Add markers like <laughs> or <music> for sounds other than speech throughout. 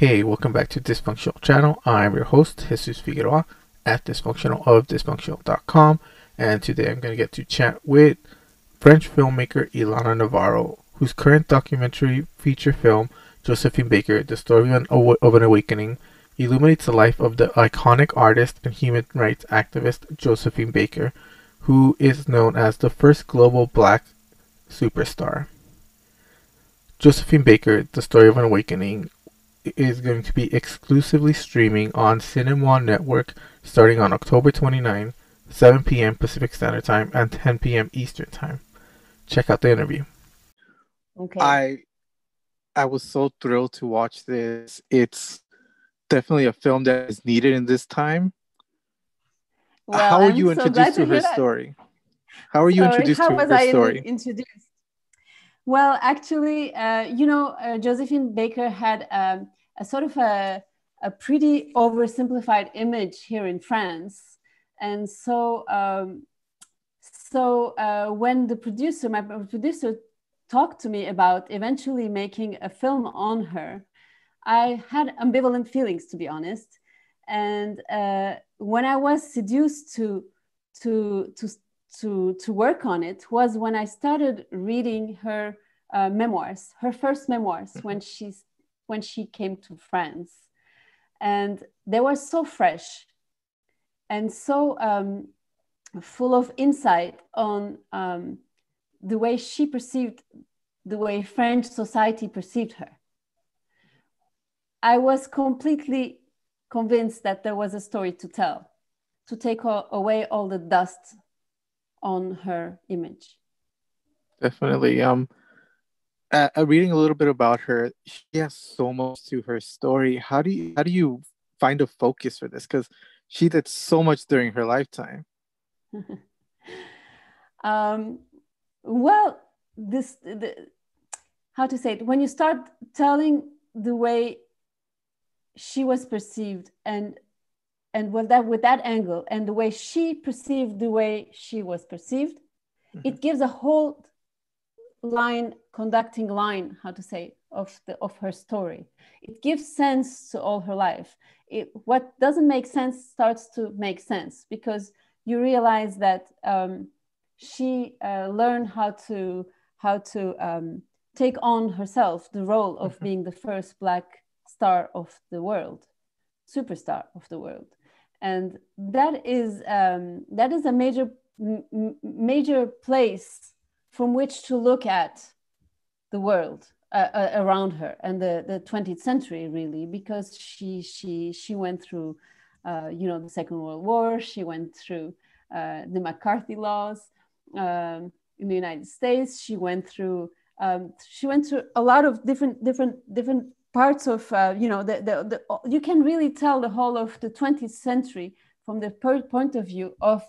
Hey, welcome back to ThisFunktional Channel. I'm your host, Jesus Figueroa at ThisFunktional of ThisFunktional.com. And today I'm going to get to chat with French filmmaker Ilana Navaro, whose current documentary feature film, Josephine Baker, The Story of an, of an Awakening, illuminates the life of the iconic artist and human rights activist Josephine Baker, who is known as the first global black superstar. Josephine Baker, The Story of an Awakening, is going to be exclusively streaming on Cinemoi Network starting on October 29, 7 p.m. Pacific Standard Time and 10 p.m. Eastern Time. Check out the interview. Okay. I I was so thrilled to watch this. It's definitely a film that is needed in this time. Well, How are I'm you so introduced to, to her story? How are you Sorry, introduced to her I story? Introduced? Well, actually, uh, you know, uh, Josephine Baker had um, a sort of a, a pretty oversimplified image here in France. And so, um, so uh, when the producer, my producer, talked to me about eventually making a film on her, I had ambivalent feelings, to be honest. And uh, when I was seduced to to to to to work on it was when I started reading her uh, memoirs, her first memoirs mm-hmm. when she's when she came to France, and they were so fresh and so um, full of insight on um, the way she perceived the way French society perceived her. I was completely convinced that there was a story to tell, to take away all the dust on her image. Definitely. Um, uh, reading a little bit about her, she has so much to her story. How do you how do you find a focus for this? Because she did so much during her lifetime. <laughs> um, well, this the, how to say it when you start telling the way she was perceived and and with that with that angle and the way she perceived the way she was perceived mm-hmm. it gives a whole line conducting line how to say of the of her story it gives sense to all her life it, what doesn't make sense starts to make sense because you realize that um, she uh, learned how to how to um, take on herself the role of mm-hmm. being the first black star of the world superstar of the world and that is um, that is a major major place from which to look at the world uh, uh, around her and the, the 20th century really because she she she went through uh, you know the second world war. She went through uh, the mccarthy laws um, in the united states. She went through um, she went through a lot of different different different parts of uh, you know the, the, the you can really tell the whole of the 20th century from the point of view of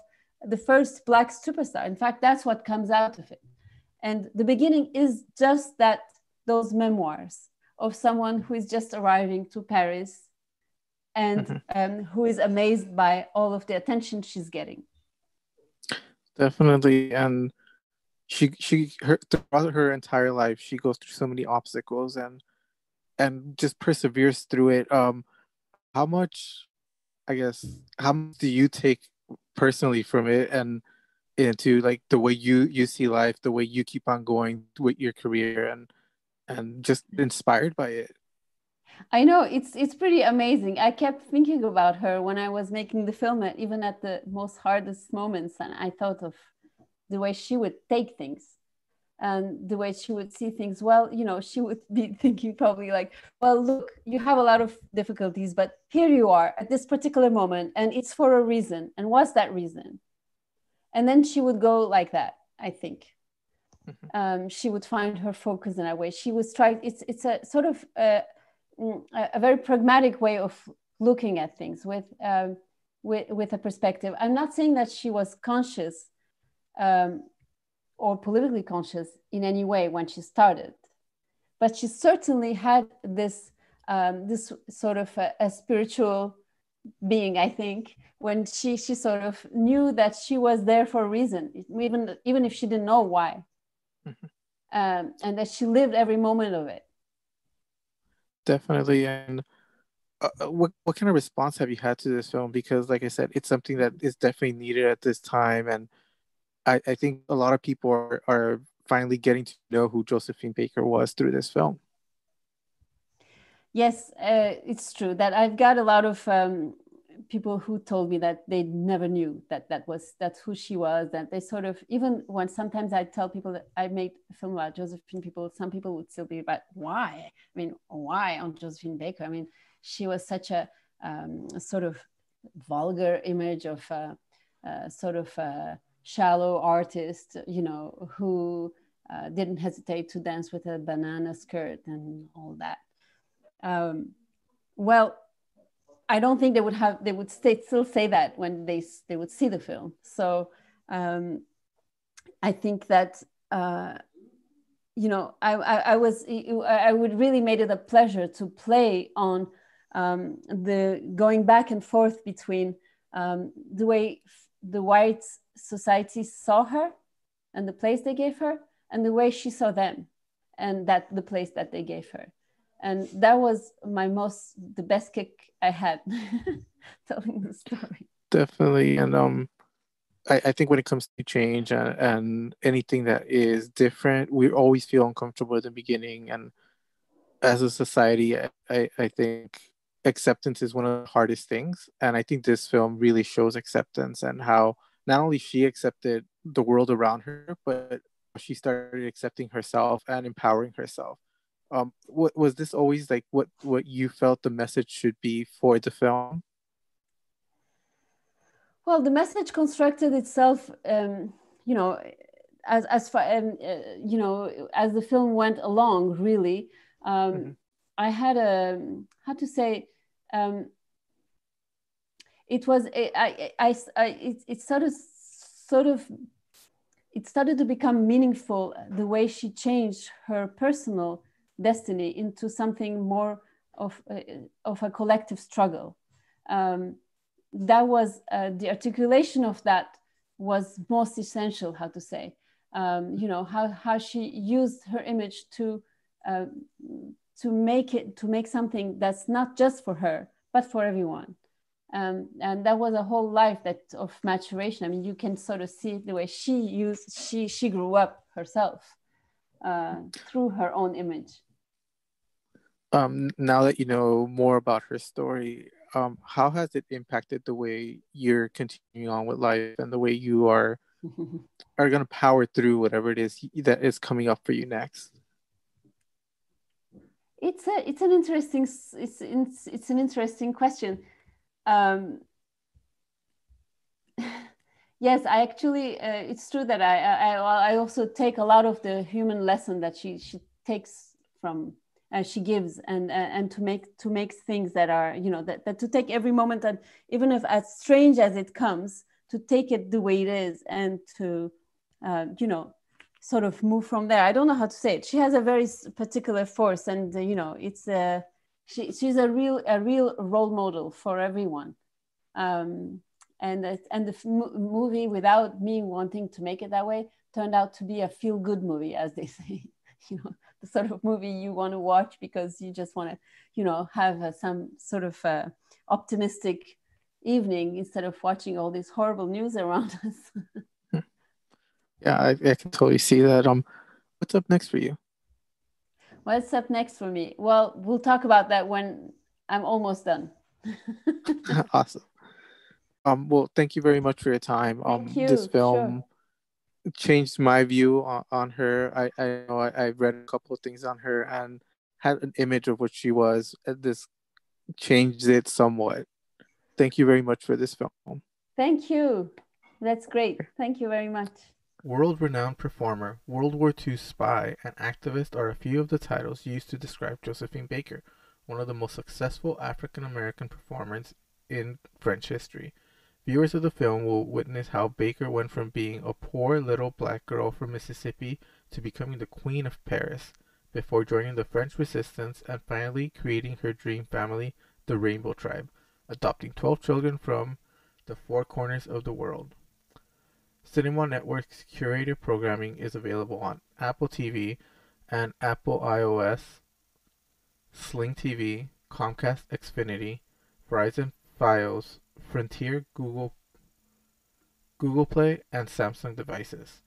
the first black superstar. In fact that's what comes out of it. And the beginning is just that those memoirs of someone who is just arriving to paris and mm-hmm. um, who is amazed by all of the attention she's getting. Definitely. And she she her throughout her entire life she goes through so many obstacles and and just perseveres through it. Um, how much, I guess, how much do you take personally from it and into like the way you you see life, the way you keep on going with your career, and and just inspired by it? I know it's it's pretty amazing. I kept thinking about her when I was making the film, even at the most hardest moments, and I thought of the way she would take things and the way she would see things well you know she would be <laughs> thinking probably like well look you have a lot of difficulties but here you are at this particular moment and it's for a reason. And what's that reason? And then she would go like that i think. Mm-hmm. um, she would find her focus in a way. She was trying it's it's a sort of a, mm, a, very pragmatic way of looking at things with um, with, with a perspective. I'm not saying that she was conscious um, or politically conscious in any way when she started. But she certainly had this, um, this sort of a, a, spiritual being, I think, when she, she sort of knew that she was there for a reason, even, even if she didn't know why. Mm-hmm. Um, and that she lived every moment of it. Definitely. And uh, uh, what what kind of response have you had to this film? Because, like I said, it's something that is definitely needed at this time, and I, I think a lot of people are, are finally getting to know who Josephine Baker was through this film. Yes, uh, it's true that I've got a lot of um, people who told me that they never knew that that was that's who she was. That they sort of even when sometimes I tell people that I made a film about Josephine, people some people would still be, but why? I mean, why on Josephine Baker? I mean, she was such a, um, a sort of vulgar image of a, a sort of a shallow artist, you know, who uh, didn't hesitate to dance with a banana skirt and all that. Um, well, I don't think they would have they would stay, still say that when they they would see the film. So um, I think that uh, you know I, I, I was I would really made it a pleasure to play on um, the going back and forth between um, the way the white society saw her and the place they gave her and the way she saw them and that the place that they gave her. And that was my most the best kick i had <laughs> telling the story. Definitely. And um I, I think when it comes to change and, and anything that is different we always feel uncomfortable at the beginning. And as a society i, I think acceptance is one of the hardest things and i think this film really shows acceptance and how not only she accepted the world around her but she started accepting herself and empowering herself. Um what was this always like what what you felt the message should be for the film? Well the message constructed itself um you know as as far um, uh, you know as the film went along really. Um mm-hmm. I had a how to say um it was I, I, I, it, it sort of sort of it started to become meaningful the way she changed her personal destiny into something more of a, of a collective struggle. Um, that was uh, the articulation of that was most essential. How to say, um, you know, how how she used her image to uh, to make it to make something that's not just for her but for everyone. Um, and that was a whole life that of maturation. I mean, you can sort of see the way she used she she grew up herself uh, through her own image um, now that you know more about her story, um, how has it impacted the way you're continuing on with life and the way you are <laughs> are going to power through whatever it is that is coming up for you next? It's a it's an interesting it's it's, it's an interesting question. Um, <laughs> yes, I actually uh, it's true that I, I I also take a lot of the human lesson that she she takes from uh, she gives and uh, and to make to make things that are you know that, that to take every moment and even if as strange as it comes to take it the way it is and to uh, you know sort of move from there. I don't know how to say it. She has a very particular force and uh, you know it's a she, she's a real a real role model for everyone. Um, and and the movie without me wanting to make it that way turned out to be a feel good movie as they <laughs> say. You know the sort of movie you want to watch because you just want to, you know, have uh, some sort of uh, optimistic evening instead of watching all this horrible news around <laughs> us. Yeah, I, I, can totally see that. Um, what's up next for you? What's up next for me? Well, we'll talk about that when I'm almost done. <laughs> awesome. Um, well, thank you very much for your time. Um, you. this film. Sure changed my view on, on her. I, I know I, I read a couple of things on her and had an image of what she was. And this changed it somewhat. Thank you very much for this film. Thank you. That's great. Thank you very much. World renowned performer, World War II spy, and activist are a few of the titles used to describe Josephine Baker, one of the most successful African American performers in French history. Viewers of the film will witness how Baker went from being a poor little black girl from Mississippi to becoming the Queen of Paris, before joining the French Resistance and finally creating her dream family, the Rainbow Tribe, adopting 12 children from the four corners of the world. Cinemoi Network's curated programming is available on Apple TV and Apple iOS, Sling TV, Comcast Xfinity, Verizon Fios, Frontier Google Google Play, and Samsung devices.